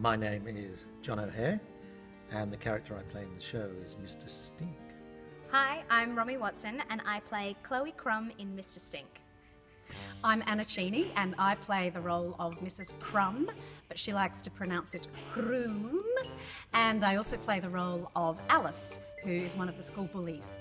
my name is John O'Hare, and the character I play in the show is Mr. Stink. Hi, I'm Romy Watson, and I play Chloe Crumb in Mr. Stink. I'm Anna Cheney, and I play the role of Mrs. Crumb, but she likes to pronounce it Croom. And I also play the role of Alice, who is one of the school bullies.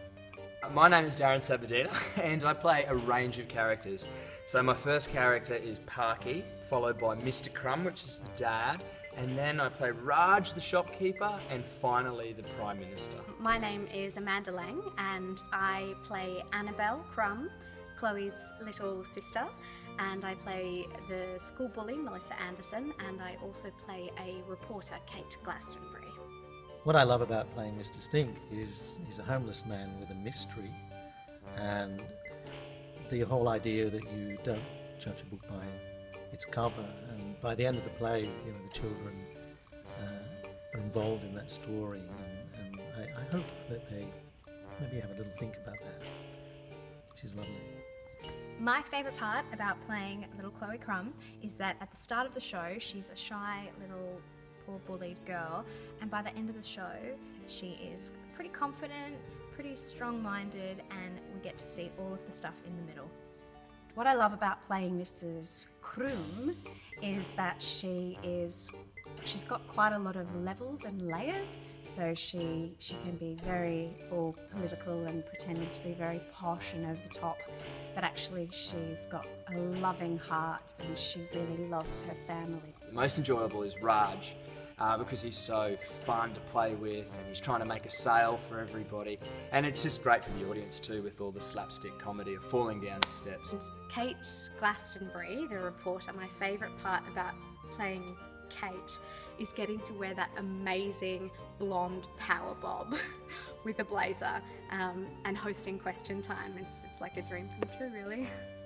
My name is Darren Sabadina, and I play a range of characters. So my first character is Parky, followed by Mr. Crumb, which is the dad, and then I play Raj, the shopkeeper, and finally the Prime Minister. My name is Amanda Lang, and I play Annabelle Crumb, Chloe's little sister, and I play the school bully Melissa Anderson, and I also play a reporter Kate Glastonbury. What I love about playing Mr. Stink is he's a homeless man with a mystery, and the whole idea that you don't judge a book by its cover, and by the end of the play, you know, the children uh, are involved in that story, and, and I, I hope that they maybe have a little think about that, which is lovely. My favourite part about playing little Chloe Crumb is that at the start of the show, she's a shy little poor bullied girl, and by the end of the show, she is pretty confident, pretty strong minded, and we get to see all of the stuff in the middle. What I love about playing Mrs. Croom is that she is she's got quite a lot of levels and layers. So she she can be very all political and pretending to be very posh and over the top, but actually she's got a loving heart and she really loves her family. The most enjoyable is Raj. Uh, because he's so fun to play with and he's trying to make a sale for everybody. And it's just great for the audience too with all the slapstick comedy of falling down steps. Kate Glastonbury, the reporter, my favourite part about playing Kate is getting to wear that amazing blonde power bob with a blazer um, and hosting question time. It's, it's like a dream come true, really.